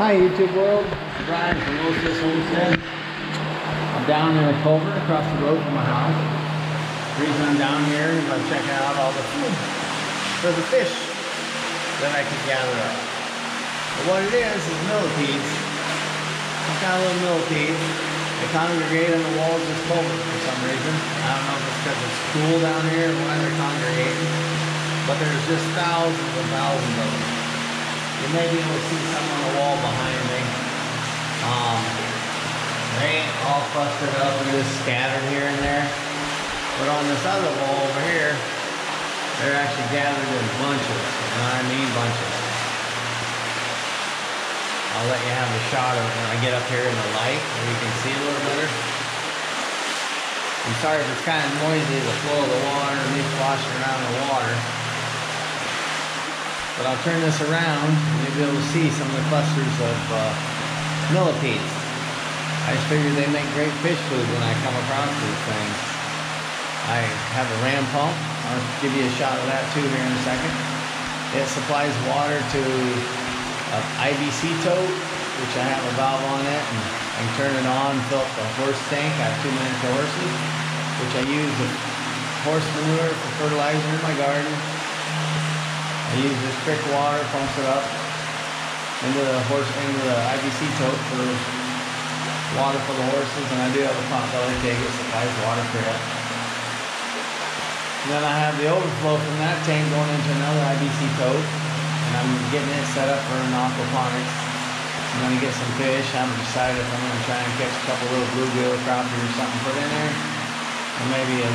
Hi YouTube world, this is Bryan from Moses Homestead. I'm down in a culvert across the road from my house. The reason I'm down here is I'm checking out all the food for the fish that I can gather up. But what it is is millipedes. Some kind of little millipedes. They congregate on the walls of this culvert for some reason. I don't know if it's because it's cool down here or why they're congregating. But there's just thousands and thousands of them. You may be able to see some on the wall behind me. Um, they ain't all clustered up, they're just scattered here and there. But on this other wall over here, they're actually gathered in bunches. And I mean bunches. I'll let you have a shot of when I get up here in the light where you can see a little better. I'm sorry if it's kind of noisy, the flow of the water, me sloshing around the water. But I'll turn this around and you'll be able to see some of the clusters of uh, millipedes. I just figured they make great fish food when I come across these things. I have a ram pump. I'll give you a shot of that too here in a second. It supplies water to an IBC tote, which I have a valve on it, and I can turn it on, fill up the horse tank. I have two miniature horses, which I use horse manure for fertilizer in my garden. I use this creek water, pumps it up into the horse into the IBC tote for water for the horses, and I do have a pot belly tank that supplies water for it. And then I have the overflow from that tank going into another IBC tote, and I'm getting it set up for an aquaponics. I'm gonna get some fish. I haven't decided if I'm gonna try and catch a couple little bluegill crappie or something put in there, or maybe a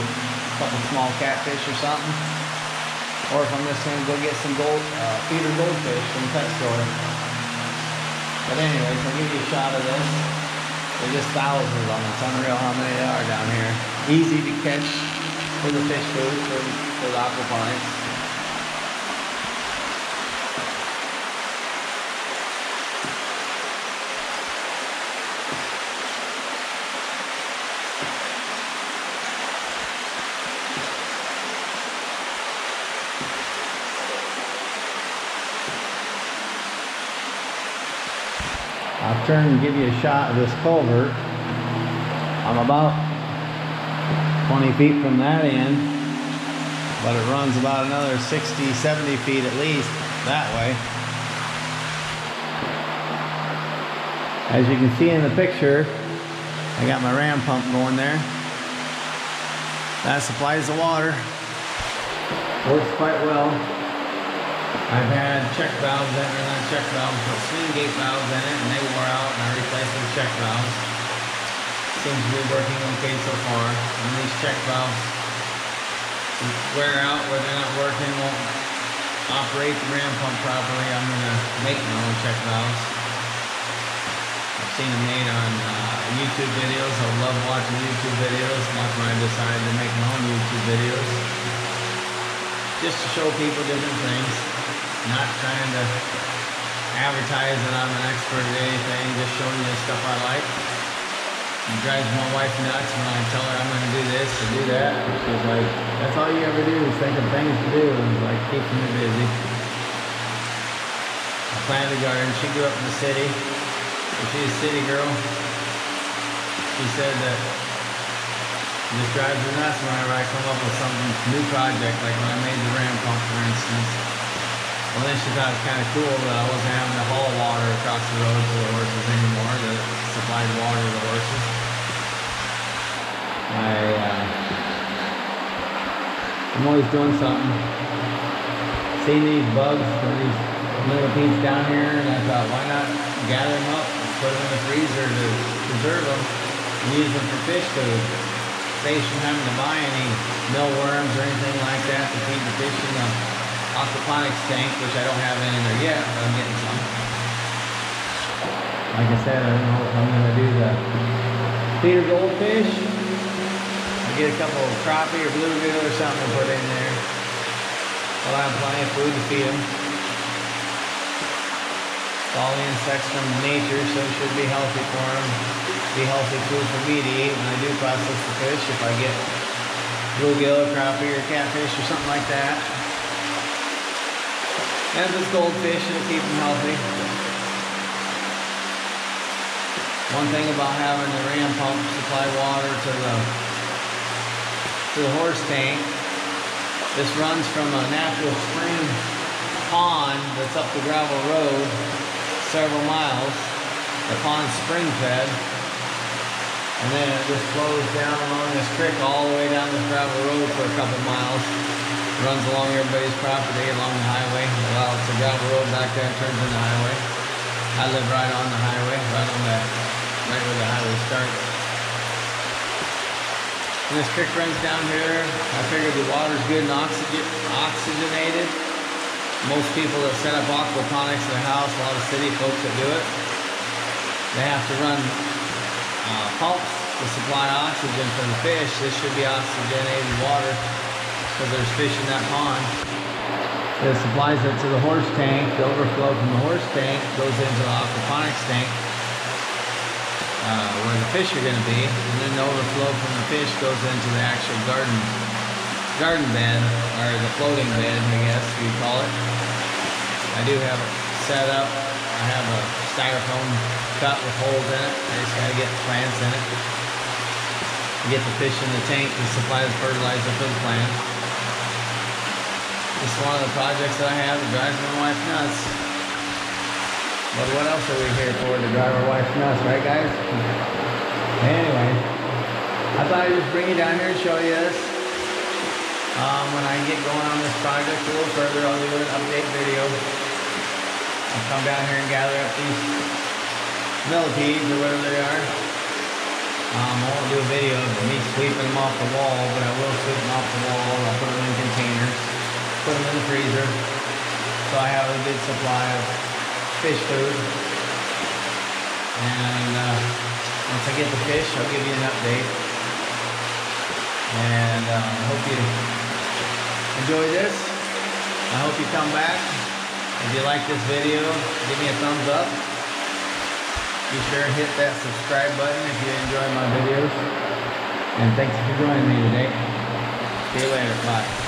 couple small catfish or something or if I'm just gonna go get some gold uh, feeder goldfish from the pet store. But anyways, I'll give you a shot of this. There's just thousands of them. It's unreal how many there are down here. Easy to catch for the fish food for, for the aquaponics. Turn and give you a shot of this culvert. I'm about 20 feet from that end, but it runs about another 60, 70 feet at least that way. As you can see in the picture, I got my ram pump going there. That supplies the water. Works quite well. I've had check valves there, not check valves, but swing gate valves in it, and they wore out, and I replaced the check valves. Seems to be working okay so far. And these check valves wear out where they're not working, won't operate the ram pump properly. I'm gonna make my own check valves. I've seen them made on uh, YouTube videos. I love watching YouTube videos. That's when I decided to make my own YouTube videos. Just to show people different things not trying to advertise that I'm an expert at anything, just showing you the stuff I like. It drives my wife nuts when I tell her I'm going to do this or do that. She's like, that's all you ever do is think of things to do and like keeping me busy. I planted a garden. She grew up in the city. She's a city girl. She said that it just drives her nuts whenever I come up with some new project, like when I made the ram pump, for instance. Then she thought it was kind of cool that I wasn't having to haul water across the road to the horses anymore, that supplied water to the horses. I, uh, I'm always doing something. Seeing these bugs and these millipedes down here, and I thought, why not gather them up, put them in the freezer to preserve them, and use them for fish food. Saves from having to buy any mealworms or anything like that to feed the fish in the aquaponics tank, which I don't have in there yet, but I'm getting some. Like I said, I don't know if I'm to do the feeder goldfish. I get a couple of crappie or bluegill or something to put in there. Well, I have plenty of food to feed them. It's all insects from nature, so it should be healthy for them. Be healthy food for me to eat when I do process the fish. If I get bluegill or crappie or catfish or something like that. And if it's goldfish, it'll keep them healthy. One thing about having the ram pump supply water to the to the horse tank, this runs from a natural spring pond that's up the gravel road several miles. The pond's spring fed. And then it just flows down along this creek all the way down this gravel road for a couple miles. Runs along everybody's property along the highway. Well, it's a gravel road back there turns into the highway. I live right on the highway, right on that, right where the highway starts. And this creek runs down here. I figured the water's good and oxygen, oxygenated. Most people that set up aquaponics in their house, a lot of city folks that do it, they have to run uh, pumps to supply oxygen for the fish. This should be oxygenated water because there's fish in that pond. It supplies it to the horse tank. The overflow from the horse tank goes into the aquaponics tank uh, where the fish are going to be, and then the overflow from the fish goes into the actual garden garden bed or the floating bed, I guess you call it. I do have it set up. I have a styrofoam cut with holes in it. I just got to get the plants in it. Get the fish in the tank to supply the fertilizer for the plants. Is one of the projects that I have that drives my wife nuts. But what else are we here for to drive our wife nuts, right guys? Anyway, I thought I'd just bring you down here and show you this. Um, when I get going on this project a little further, I'll do an update video. I'll come down here and gather up these millipedes or whatever they are. Um, I won't do a video of me sweeping them off the wall, but I will sweep them off the wall. I'll put them in containers, put them in the freezer, so I have a good supply of fish food. And uh, once I get the fish, I'll give you an update. And uh, I hope you enjoy this. I hope you come back. If you like this video, give me a thumbs up. Be sure to hit that subscribe button if you enjoy my videos. And thanks for joining me today. See you later. Bye.